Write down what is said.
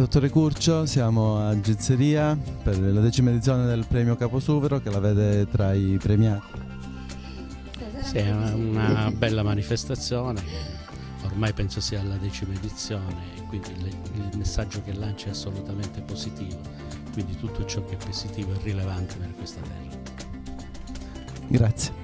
dottore Curcio, siamo a Gizzeria per la decima edizione del premio Caposuvero che la vede tra i premiati. Sì, è una, bella manifestazione, ormai penso sia la decima edizione e quindi il messaggio che lancia è assolutamente positivo, quindi tutto ciò che è positivo è rilevante per questa terra. Grazie.